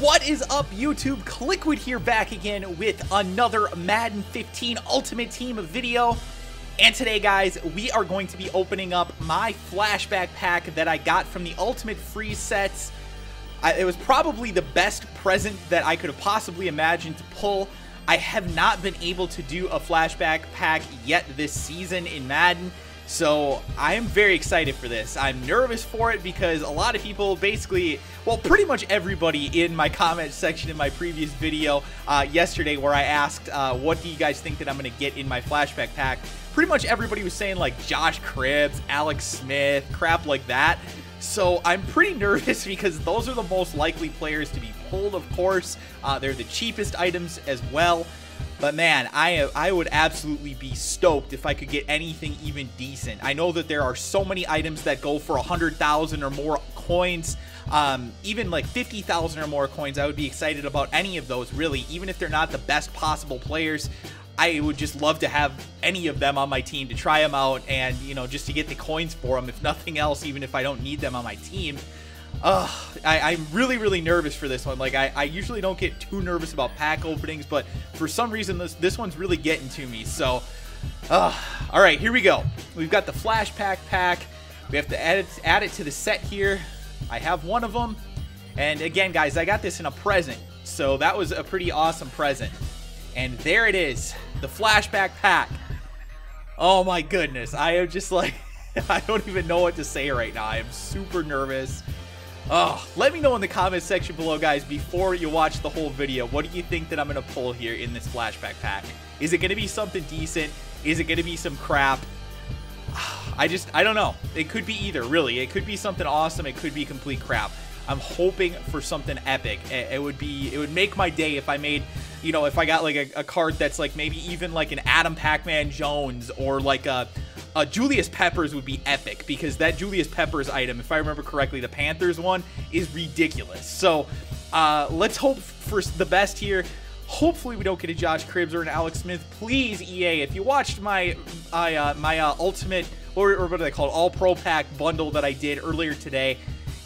What is up, YouTube? Kliquid here back again with another Madden 15 Ultimate Team video. And today, guys, we are going to be opening up my flashback pack that I got from the Ultimate Freeze sets. I, it was probably the best present that I could have possibly imagined to pull. I have not been able to do a flashback pack yet this season in Madden. So I am very excited for this. I'm nervous for it because a lot of people basically, well, pretty much everybody in my comment section in my previous video uh, yesterday where I asked, uh, what do you guys think that I'm going to get in my flashback pack? Pretty much everybody was saying like Josh Cribbs, Alex Smith, crap like that. So I'm pretty nervous because those are the most likely players to be pulled, of course. Uh, they're the cheapest items as well. But man, I I would absolutely be stoked if I could get anything even decent. I know that there are so many items that go for 100,000 or more coins, um, even like 50,000 or more coins. I would be excited about any of those, really, even if they're not the best possible players. I would just love to have any of them on my team to try them out and, you know, just to get the coins for them, if nothing else, even if I don't need them on my team. Uh, I, am really, really nervous for this one. Like, I, I usually don't get too nervous about pack openings, but for some reason, this, this one's really getting to me. So, uh, all right, here we go. We've got the Flash Pack pack. We have to add it, add it to the set here. I have one of them. And again, guys, I got this in a present. So that was a pretty awesome present. And there it is, the flashback pack. Oh my goodness, I am just like, I don't even know what to say right now. I am super nervous. Oh, let me know in the comments section below, guys, before you watch the whole video, what do you think that I'm going to pull here in this flashback pack? Is it going to be something decent? Is it going to be some crap? I just, I don't know. It could be either, really. It could be something awesome. It could be complete crap. I'm hoping for something epic. It would be, it would make my day if I made, you know, if I got like a, a card that's like maybe even like an Adam Pac-Man Jones or like a, uh, Julius Peppers would be epic because that Julius Peppers item, if I remember correctly, the Panthers one, is ridiculous. So uh, let's hope for the best here. Hopefully we don't get a Josh Cribbs or an Alex Smith. Please, EA, if you watched my uh, my uh, ultimate, or, or what do they call it, All Pro Pack bundle that I did earlier today,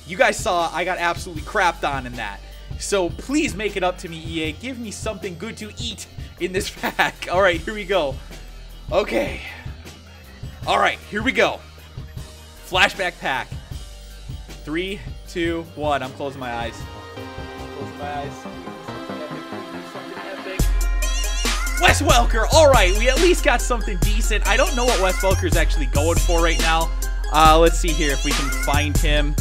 you guys saw I got absolutely crapped on in that. So please make it up to me, EA. Give me something good to eat in this pack. All right, here we go. Okay. All right, here we go. Flashback pack. Three, two, one. I'm closing my eyes. Close my eyes. Wes Welker. All right, we at least got something decent. I don't know what Wes Welker's actually going for right now. Uh, let's see here if we can find him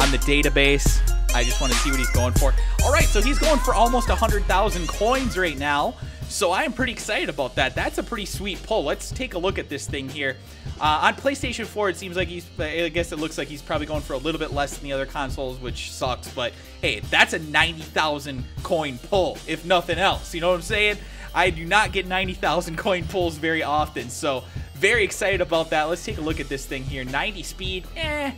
on the database. I just want to see what he's going for. All right, so he's going for almost 100,000 coins right now. So I am pretty excited about that. That's a pretty sweet pull. Let's take a look at this thing here. Uh, on PlayStation 4, it seems like he's, I guess it looks like he's probably going for a little bit less than the other consoles, which sucks. But hey, that's a 90,000 coin pull, if nothing else. You know what I'm saying? I do not get 90,000 coin pulls very often. So very excited about that. Let's take a look at this thing here. 90 speed, eh,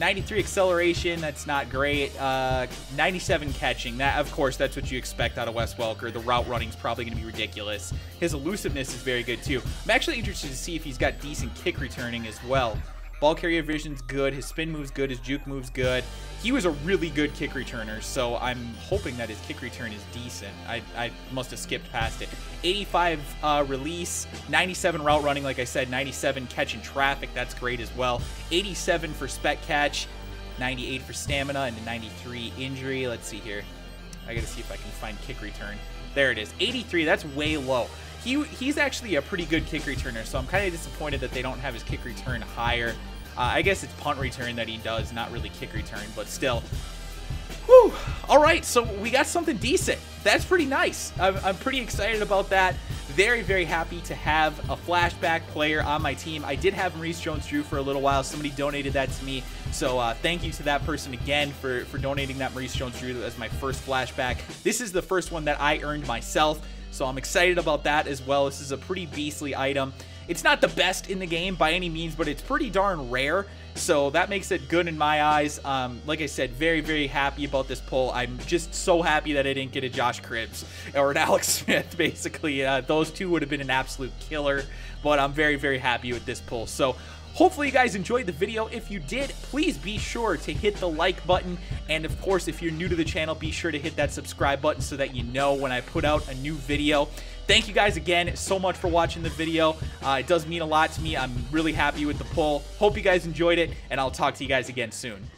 93 acceleration, that's not great. Uh, 97 catching, that of course, that's what you expect out of Wes Welker. The route running is probably going to be ridiculous. His elusiveness is very good too. I'm actually interested to see if he's got decent kick returning as well. Ball carrier vision's good. His spin move's good. His juke move's good. He was a really good kick returner, so I'm hoping that his kick return is decent. I, I must have skipped past it. 85 uh, release, 97 route running, like I said, 97 catch in traffic. That's great as well. 87 for spec catch, 98 for stamina, and 93 injury. Let's see here. I gotta see if I can find kick return. There it is. 83, that's way low. He, he's actually a pretty good kick returner, so I'm kind of disappointed that they don't have his kick return higher. Uh, I guess it's punt return that he does, not really kick return, but still. Whew. All right, so we got something decent. That's pretty nice. I'm, I'm pretty excited about that. Very, very happy to have a flashback player on my team. I did have Maurice Jones-Drew for a little while. Somebody donated that to me. So uh, thank you to that person again for, for donating that Maurice Jones-Drew as my first flashback. This is the first one that I earned myself. So I'm excited about that as well. This is a pretty beastly item. It's not the best in the game by any means, but it's pretty darn rare. So that makes it good in my eyes. Um, like I said, very, very happy about this pull. I'm just so happy that I didn't get a Josh Cribbs or an Alex Smith, basically. Uh, those two would have been an absolute killer, but I'm very, very happy with this pull. So Hopefully you guys enjoyed the video. If you did, please be sure to hit the like button. And of course, if you're new to the channel, be sure to hit that subscribe button so that you know when I put out a new video. Thank you guys again so much for watching the video. Uh, it does mean a lot to me. I'm really happy with the poll. Hope you guys enjoyed it, and I'll talk to you guys again soon.